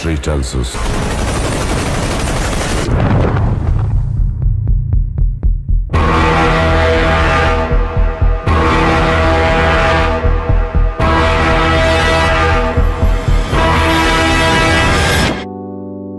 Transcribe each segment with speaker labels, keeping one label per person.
Speaker 1: history tells us.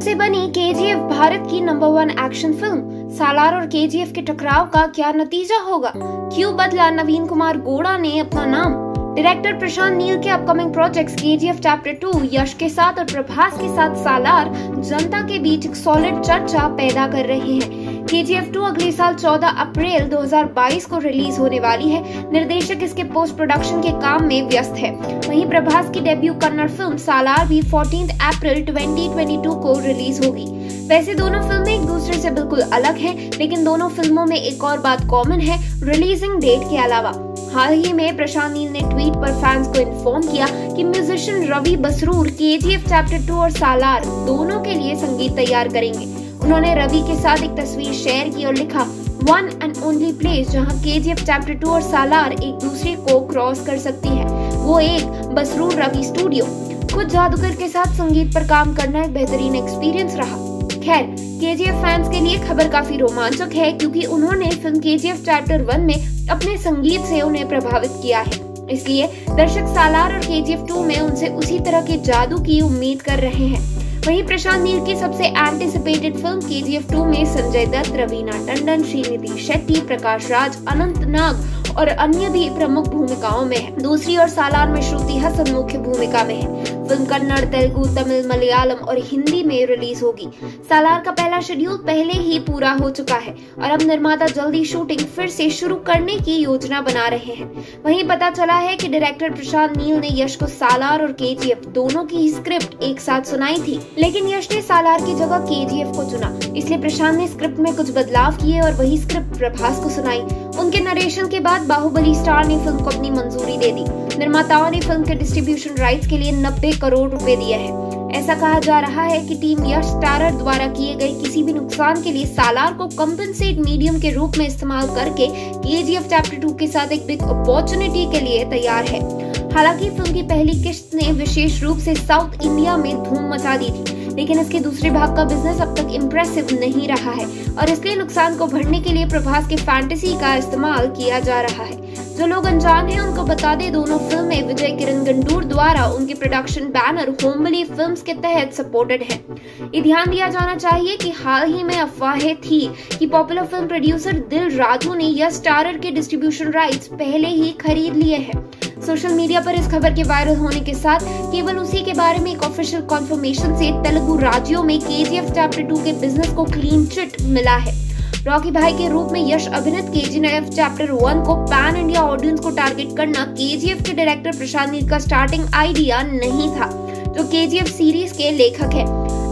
Speaker 2: से बनी KGF Bharat की number one action film Salaar और केजीएफ के टकराव का क्या नतीजा होगा क्यों बदला नवीन कुमार गोड़ा ने अपना नाम डायरेक्टर प्रशांत नील के upcoming projects KGF chapter two Yash के साथ और प्रभास के साथ सालार जनता के बीच एक सॉलिड चर्चा पैदा कर रहे हैं। के केजीएफ टू अगले साल 14 अप्रैल 2022 को रिलीज़ होने वाली है। निर्देशक इसके पोस्ट प्रोडक्शन के काम में व्यस्त है। वहीं प्रभास की डेब्यू कन्नड़ फ़िल्म सालार भी 14 अप्रैल 2022 को रिलीज़ होगी। वैसे दोनों फ़िल्में एक दूसरे से बिल्कुल अलग हैं, लेकिन दोनों फ़िल्मों में एक और बात कॉमन है रिलीजिंग डेट के अलावा। हाल ही में प्रशांत नील ने ट्वीट पर फैंस को इन्फॉर्म किया कि musician Ravi Basrur, KGF chapter two और सालार दोनों के लिए संगीत तैयार करेंगे। उन्होंने रवि के साथ एक तस्वीर शेयर की और लिखा वन एंड ओनली प्लेस जहाँ केजीएफ चैप्टर टू और सालार एक दूसरे को क्रॉस कर सकती है। वो एक बसरूर रवि स्टूडियो खुद जादूगर के साथ संगीत पर काम करना एक बेहतरीन एक्सपीरियंस रहा। खैर, केजीएफ फैंस के लिए खबर काफ़ी रोमांचक है क्योंकि उन्होंने फ़िल्म केजीएफ चैप्टर वन में अपने संगीत से उन्हें प्रभावित किया है। इसलिए दर्शक सालार और केजीएफ टू में उनसे उसी तरह के जादू की उम्मीद कर रहे हैं। वहीं प्रशांत नील की सबसे एंटिसिपेटेड फ़िल्म केजीएफ टू में संजय दत्त, रवीना टंडन, श्रीनिधि शेट्टी, प्रकाश राज, अनंत नाग और अन्य भी प्रमुख भूमिकाओं में है। दूसरी ओर सालार में श्रुति हसन मुख्य भूमिका में है। फ़िल्म कन्नड़ तेलुगु, तमिल, मलयालम और हिंदी में रिलीज़ होगी। सालार का पहला शेड्यूल पहले ही पूरा हो चुका है और अब निर्माता जल्दी शूटिंग फिर से शुरू करने की योजना बना रहे हैं। वहीं पता चला है कि डायरेक्टर प्रशांत नील ने यश को सालार और के दोनों की स्क्रिप्ट एक साथ सुनाई थी, लेकिन यश ने सालार की जगह के को चुना। इसलिए प्रशांत ने स्क्रिप्ट में कुछ बदलाव किए और वही स्क्रिप्ट प्रभास को सुनाई। उनके नरेशन के बाद बाहुबली स्टार ने फ़िल्म को अपनी मंजूरी दे दी। निर्माताओं ने फ़िल्म के डिस्ट्रीब्यूशन राइट्स के लिए 90 करोड़ रुपए दिए हैं। ऐसा कहा जा रहा है कि टीम यश स्टारर द्वारा किए गए किसी भी नुकसान के लिए सालार को कम्पनसेट मीडियम के रूप में इस्तेमाल करके केजीएफ चैप्टर टू के साथ एक बिग अपॉर्चुनिटी के लिए तैयार है। हालाँकि फ़िल्म की पहली किस्त ने विशेष रूप से साउथ इंडिया में धूम मचा दी थी। लेकिन इसके दूसरे भाग का बिज़नेस अब तक इम्प्रेसिव नहीं रहा है और इसलिए नुकसान को भरने के लिए प्रभास के फैंटेसी का इस्तेमाल किया जा रहा है। जो लोग अनजान हैं, उनको बता दें, दोनों फ़िल्में विजय किरण गंडूर द्वारा उनके प्रोडक्शन बैनर होमली फिल्म्स के तहत सपोर्टेड है। ये ध्यान दिया जाना चाहिए कि हाल ही में अफवाहें थी कि पॉपुलर फ़िल्म प्रोड्यूसर दिल राजू ने यह स्टारर के डिस्ट्रीब्यूशन राइट्स पहले ही खरीद लिए हैं। सोशल मीडिया पर इस खबर के वायरल होने के साथ केवल उसी के बारे में एक ऑफिशियल कॉन्फर्मेशन से तेलुगु राज्यों में के चैप्टर टू के बिज़नेस को क्लीन चिट मिला है। रॉकी भाई के रूप में यश अभिनीत के चैप्टर वन को पैन इंडिया ऑडियंस को टारगेट करना के के डायरेक्टर प्रशांत नील का स्टार्टिंग आइडिया नहीं था, जो के सीरीज़ के लेखक है।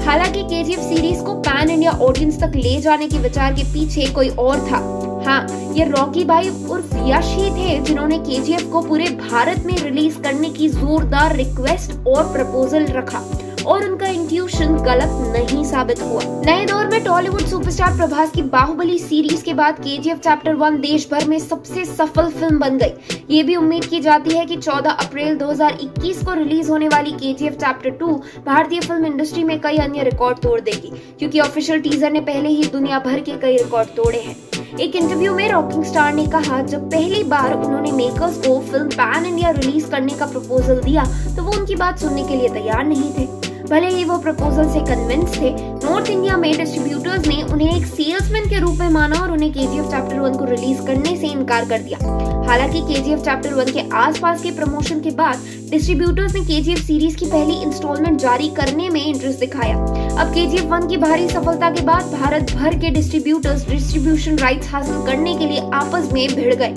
Speaker 2: हालाँकि के सीरीज़ को पैन इंडिया ऑडियंस तक ले जाने के विचार के पीछे कोई और था। हाँ ये रॉकी भाई उर्फ़ यश थे जिन्होंने के को पूरे भारत में रिलीज़ करने की जोरदार रिक्वेस्ट और प्रपोजल रखा। और उनका इंट्यूशन गलत नहीं साबित हुआ। नए दौर में टॉलीवुड सुपरस्टार प्रभास की बाहुबली सीरीज़ के बाद के चैप्टर वन देश भर में सबसे सफल फ़िल्म बन गई। ये भी उम्मीद की जाती है कि 14 अप्रैल 2021 को रिलीज़ होने वाली के चैप्टर टू भारतीय फ़िल्म इंडस्ट्री में कई अन्य रिकॉर्ड तोड़ देगी, क्योंकि ऑफिशियल टीजर ने पहले ही दुनिया भर के कई रिकॉर्ड तोड़े हैं। एक इंटरव्यू में रॉकिंग स्टार ने कहा, जब पहली बार उन्होंने मेकर्स को फ़िल्म पैन इंडिया रिलीज़ करने का प्रपोजल दिया तो वो उनकी बात सुनने के लिए तैयार नहीं थे। भले ही वो प्रपोजल से कन्विंस थे नॉर्थ इंडिया में डिस्ट्रीब्यूटर्स ने उन्हें एक सेल्समैन के रूप में माना और उन्हें केजीएफ चैप्टर वन को रिलीज़ करने से इनकार कर दिया। हालाँकि केजीएफ चैप्टर वन के आसपास के प्रमोशन के बाद डिस्ट्रीब्यूटर्स ने केजीएफ सीरीज़ की पहली इंस्टॉलमेंट जारी करने में इंटरेस्ट दिखाया। अब केजीएफ वन की भारी सफलता के बाद भारत भर के डिस्ट्रीब्यूटर्स डिस्ट्रीब्यूशन राइट्स हासिल करने के लिए आपस में भिड़ गए।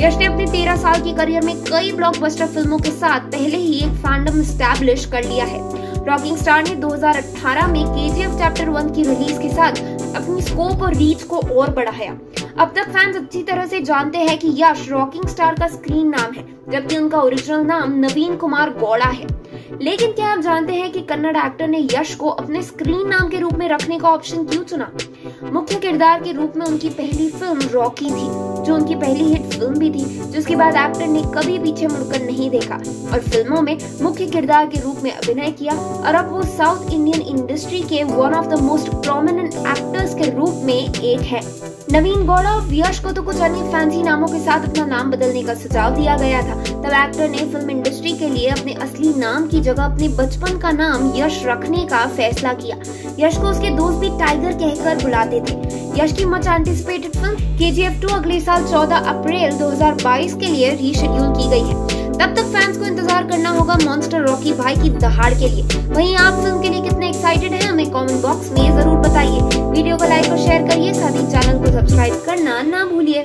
Speaker 2: यश ने अपने तेरह साल के करियर में कई ब्लॉकबस्टर फ़िल्मों के साथ पहले ही एक फैंडम स्टैब्लिश कर लिया है। रॉकिंग स्टार ने 2018 में के चैप्टर वन की रिलीज़ के साथ अपनी स्कोप और रीच को और बढ़ाया। अब तक फैंस अच्छी तरह से जानते हैं कि यश रॉकिंग स्टार का स्क्रीन नाम है, जबकि उनका ओरिजिनल नाम नवीन कुमार गौड़ा है। लेकिन क्या आप जानते हैं कि कन्नड़ एक्टर ने यश को अपने स्क्रीन नाम के रूप में रखने का ऑप्शन क्यों चुना? मुख्य किरदार के रूप में उनकी पहली फ़िल्म रॉकी थी, जो उनकी पहली हिट फ़िल्म भी थी, जिसके बाद एक्टर ने कभी पीछे मुड़कर नहीं देखा। और फ़िल्मों में मुख्य किरदार के रूप में अभिनय किया, और अब वो साउथ इंडियन इंडस्ट्री के one of the most prominent actors के रूप में एक है। नवीन गौड़ा और यश को तो कुछ अन्य फैंसी नामों के साथ अपना नाम बदलने का सुझाव दिया गया था। तब एक्टर ने फ़िल्म इंडस्ट्री के लिए अपने असली नाम की जगह, अपने बचपन का नाम यश रखने का फैसला किया। यश को उसके दोस्त भी टाइगर कहकर बुलाते थे। यश की मच एंटिसिपेटेड फ़िल्म के जी अगले साल 14 अप्रैल 2022 के लिए रीशेड्यूल की गई है। तब तक फैंस को इंतज़ार करना होगा मॉन्स्टर रॉकी भाई की दहाड़ के लिए। वहीं आप फ़िल्म के लिए कितने एक्साइटेड हैं, हमें कमेंट बॉक्स में ज़रूर बताइए। वीडियो को लाइक और शेयर करिए, साथ ही चैनल को सब्सक्राइब करना ना भूलिए।